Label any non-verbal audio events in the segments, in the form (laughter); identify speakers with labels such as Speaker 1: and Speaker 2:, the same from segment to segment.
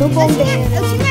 Speaker 1: do bombeiro.
Speaker 2: Eu tinha,
Speaker 3: eu tinha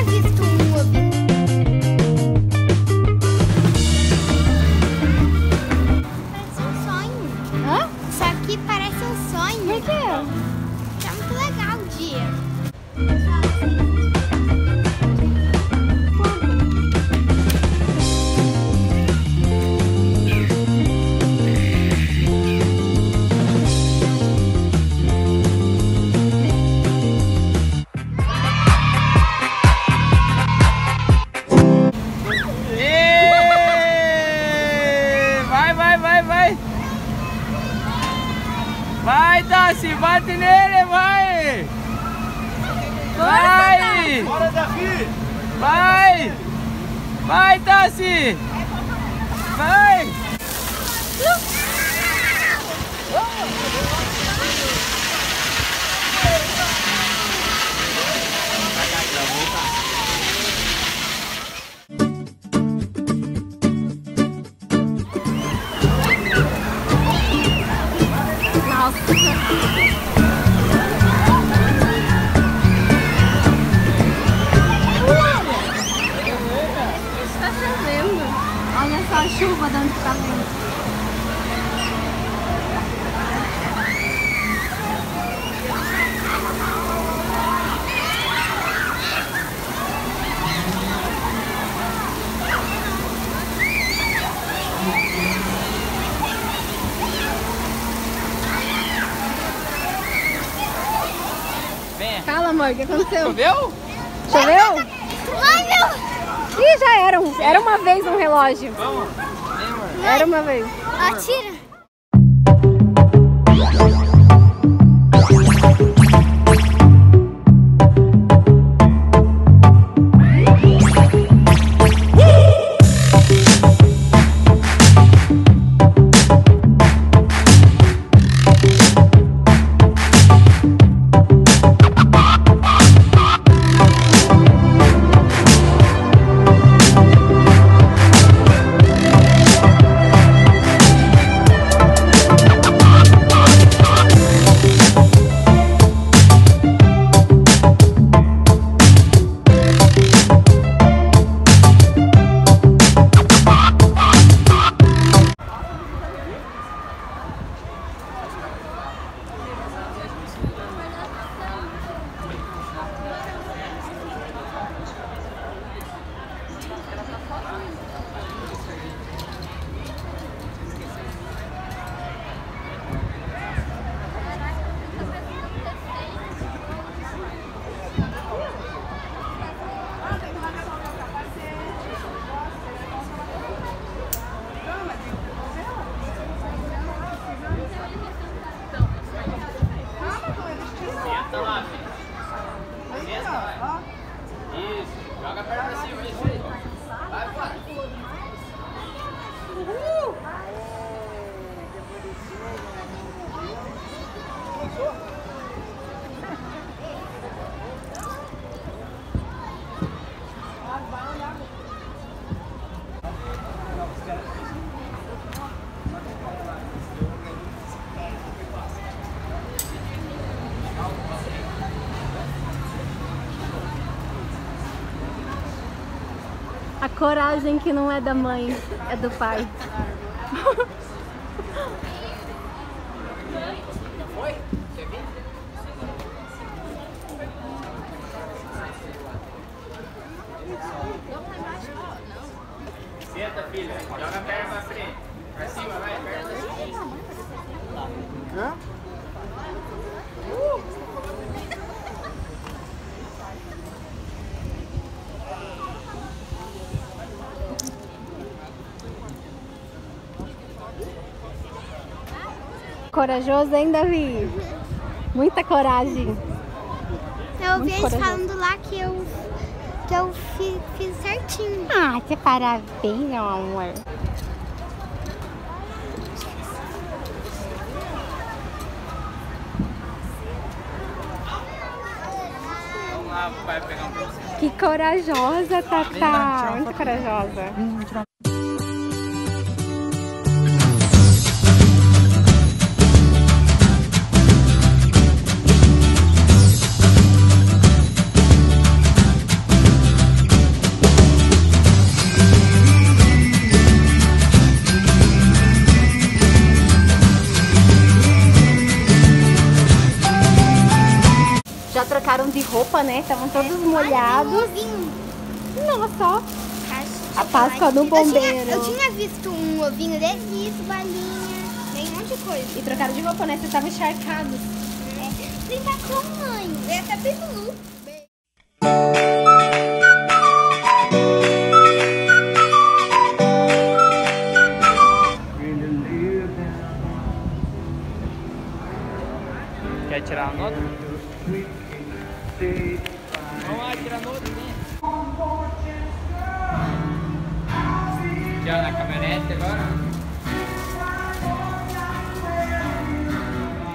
Speaker 3: bate nele, vai. Vai.
Speaker 4: Bora, Davi!
Speaker 3: Vai. Vai, Tassi. Vai.
Speaker 1: Tá amor, o que aconteceu?
Speaker 3: Choveu?
Speaker 1: Choveu?
Speaker 2: Ai, meu!
Speaker 1: Ih, já era. um- Era uma vez um relógio.
Speaker 3: Vamos.
Speaker 1: Era uma vez.
Speaker 2: Atira.
Speaker 1: Coragem que não é da mãe, é do pai.
Speaker 3: Foi? Quer vir? Senta, filha. Joga a perna pra frente. Pra cima, vai. Perna pra
Speaker 1: Corajoso, hein, Davi? Muita coragem.
Speaker 2: Eu ouvi eles falando lá que eu, que eu fi- fiz certinho.
Speaker 1: Ah, que parabéns, meu amor. Que corajosa, Tatá. Muito corajosa. Trocaram de roupa, né? Estavam todos molhados. Nossa, ó. A Páscoa do
Speaker 2: chocolate. Eu tinha-
Speaker 1: bombeiro.
Speaker 2: Eu tinha, visto um ovinho desse, isso, balinha, tem um monte de coisa.
Speaker 1: E trocaram de roupa, né? Vocês estavam encharcados.
Speaker 2: É. Vem cá com mãe. É até bem
Speaker 3: Vamos lá, tira a nota. Né? Já na caminhonete agora?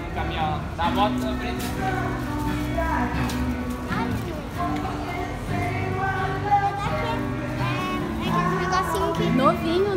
Speaker 3: No caminhão. Dá a na frente.
Speaker 1: Novinho,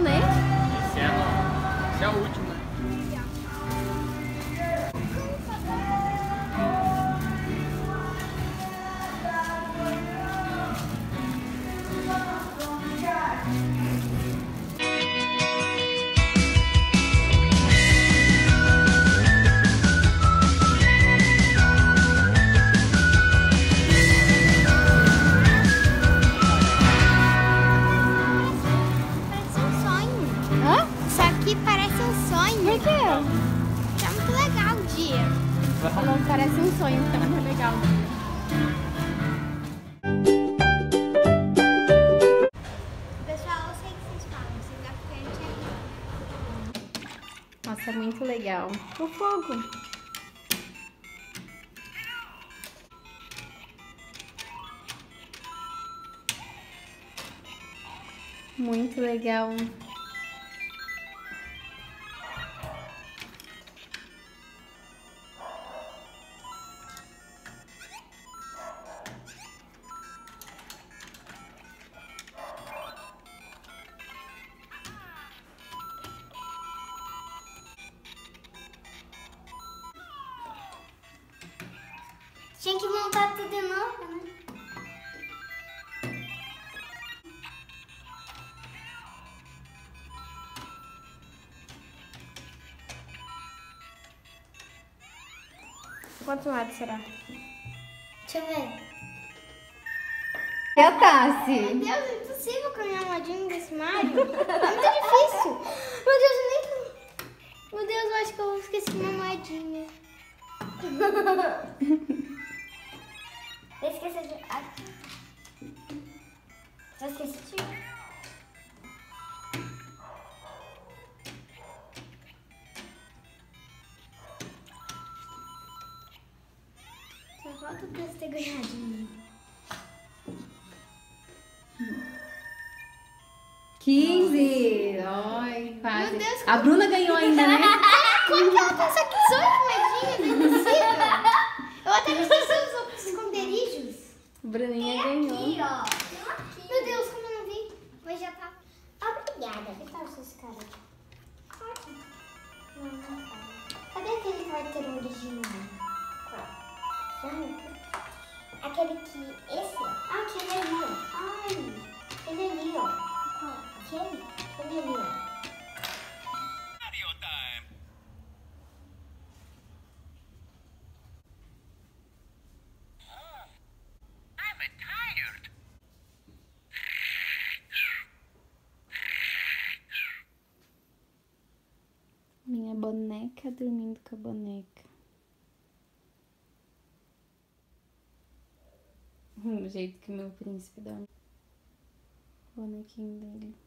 Speaker 1: Não parece um sonho, tá muito legal.
Speaker 2: Pessoal, eu sei que vocês falam, vocês é
Speaker 1: Nossa, muito legal. O fogo. Muito legal.
Speaker 2: Tinha que montar tudo de novo, né?
Speaker 1: Quantos lados será?
Speaker 2: Deixa eu ver.
Speaker 1: Eu, Tassi.
Speaker 2: Meu Deus, é impossível caminhar modinho desse Mario. É muito difícil. Meu Deus, eu nem... Meu Deus, eu acho que eu esqueci uma moedinha. (laughs) Eu esqueci de... Ah. Eu esqueci de... Só falta o Deus ter ganhado.
Speaker 1: 15. Ai, quase.
Speaker 2: Meu Deus,
Speaker 1: A Bruna ganhou ainda, né? (laughs)
Speaker 2: Como que ela pensa que são moedinhas? Não é possível. (laughs) Eu até me esqueci.
Speaker 1: Bruninha ganhou.
Speaker 2: ó. Meu Deus, como eu não vi. Mas já tá. Obrigada. Que tal esses caras? Não, não tá. Cadê aquele carteiro original? Qual? Aquele que... Esse? Ah, aquele ali, ó. Ai, aquele ali, ó. Qual? Aquele? Aquele ali, ó.
Speaker 1: Boneca dormindo com a boneca. (laughs) O jeito que meu príncipe dorme. O bonequinho dele.